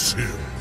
face him.